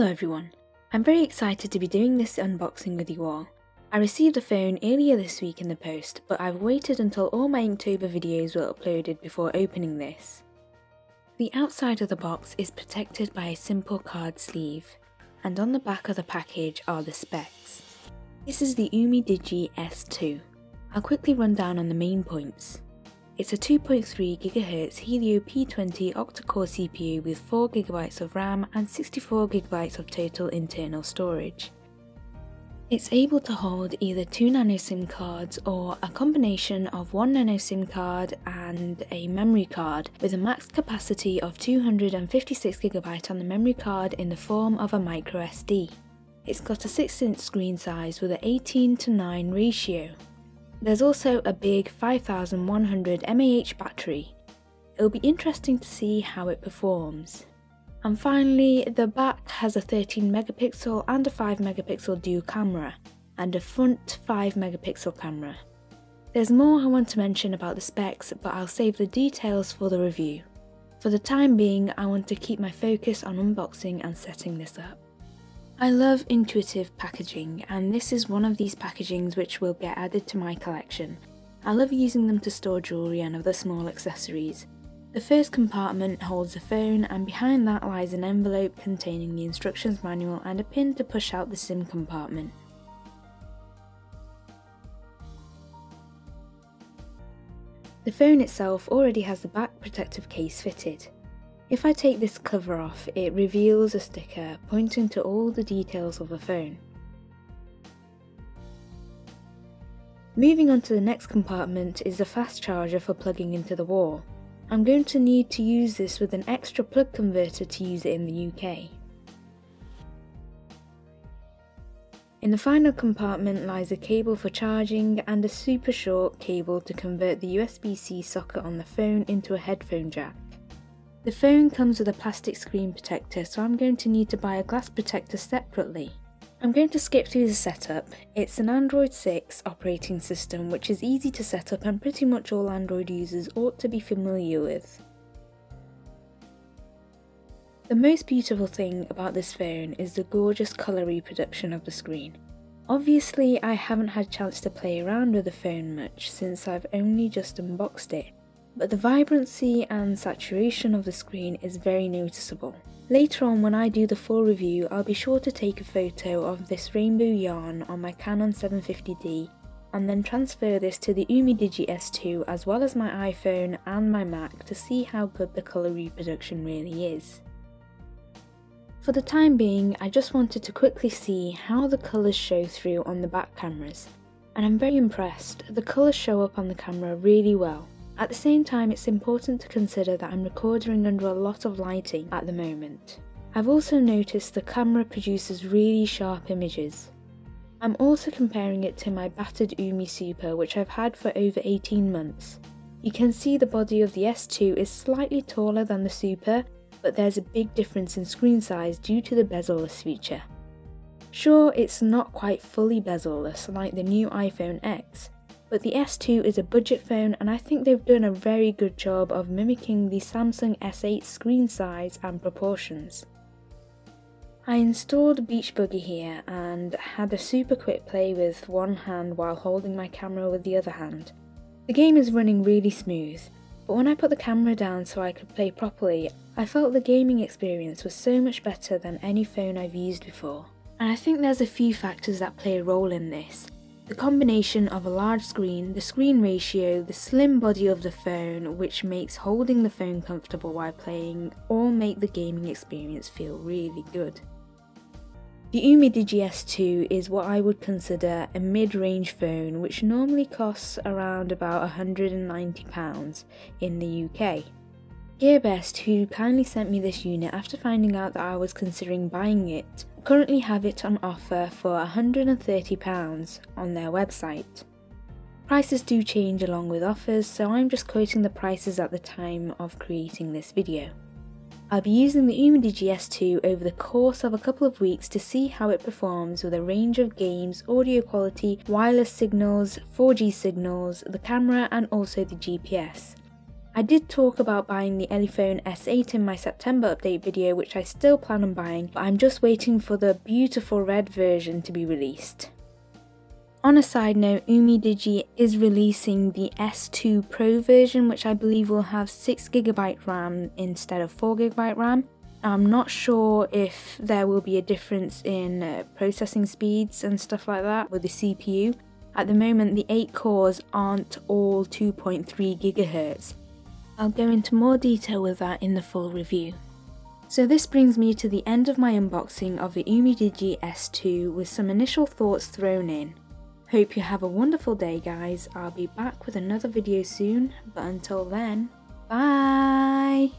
Hello everyone, I'm very excited to be doing this unboxing with you all. I received the phone earlier this week in the post, but I've waited until all my Inktober videos were uploaded before opening this. The outside of the box is protected by a simple card sleeve, and on the back of the package are the specs. This is the Umi Digi S2. I'll quickly run down on the main points. It's a 2.3 GHz Helio P20 octa-core CPU with 4GB of RAM and 64GB of total internal storage. It's able to hold either two nano SIM cards or a combination of one nano SIM card and a memory card with a max capacity of 256GB on the memory card in the form of a micro SD. It's got a 6 inch screen size with an 18 to 9 ratio. There's also a big 5100 mAh battery. It'll be interesting to see how it performs. And finally, the back has a 13 megapixel and a 5 megapixel dual camera, and a front 5 megapixel camera. There's more I want to mention about the specs, but I'll save the details for the review. For the time being, I want to keep my focus on unboxing and setting this up. I love intuitive packaging and this is one of these packagings which will get added to my collection. I love using them to store jewellery and other small accessories. The first compartment holds a phone and behind that lies an envelope containing the instructions manual and a pin to push out the SIM compartment. The phone itself already has the back protective case fitted. If I take this cover off, it reveals a sticker pointing to all the details of the phone. Moving on to the next compartment is the fast charger for plugging into the wall. I'm going to need to use this with an extra plug converter to use it in the UK. In the final compartment lies a cable for charging and a super short cable to convert the USB-C socket on the phone into a headphone jack. The phone comes with a plastic screen protector so I'm going to need to buy a glass protector separately. I'm going to skip through the setup. It's an Android 6 operating system which is easy to set up and pretty much all Android users ought to be familiar with. The most beautiful thing about this phone is the gorgeous colour reproduction of the screen. Obviously I haven't had a chance to play around with the phone much since I've only just unboxed it, but the vibrancy and saturation of the screen is very noticeable. Later on when I do the full review I'll be sure to take a photo of this rainbow yarn on my Canon 750D and then transfer this to the Umi Digi S2 as well as my iPhone and my Mac to see how good the colour reproduction really is. For the time being, I just wanted to quickly see how the colours show through on the back cameras, and I'm very impressed, the colours show up on the camera really well. At the same time, it's important to consider that I'm recording under a lot of lighting at the moment. I've also noticed the camera produces really sharp images. I'm also comparing it to my battered Umi Super which I've had for over 18 months. You can see the body of the S2 is slightly taller than the Super, but there's a big difference in screen size due to the bezel-less feature. Sure, it's not quite fully bezel-less like the new iPhone X, but the S2 is a budget phone and I think they've done a very good job of mimicking the Samsung S8 screen size and proportions. I installed Beach Buggy here and had a super quick play with one hand while holding my camera with the other hand. The game is running really smooth, but when I put the camera down so I could play properly, I felt the gaming experience was so much better than any phone I've used before. And I think there's a few factors that play a role in this. The combination of a large screen, the screen ratio, the slim body of the phone which makes holding the phone comfortable while playing all make the gaming experience feel really good. The Umi Digi S2 is what I would consider a mid-range phone which normally costs around about £190 in the UK. Gearbest, who kindly sent me this unit after finding out that I was considering buying it, currently have it on offer for £130 on their website. Prices do change along with offers, so I'm just quoting the prices at the time of creating this video. I'll be using the Umi Digi S2 over the course of a couple of weeks to see how it performs with a range of games, audio quality, wireless signals, 4G signals, the camera and also the GPS. I did talk about buying the Elephone S8 in my September update video which I still plan on buying, but I'm just waiting for the beautiful red version to be released. On a side note, UMIDIGI is releasing the S2 Pro version which I believe will have 6GB RAM instead of 4GB RAM. I'm not sure if there will be a difference in uh, processing speeds and stuff like that with the CPU. At the moment the 8 cores aren't all 2.3 GHz. I'll go into more detail with that in the full review. So this brings me to the end of my unboxing of the UMIDIGI S2 with some initial thoughts thrown in. Hope you have a wonderful day guys, I'll be back with another video soon, but until then, bye!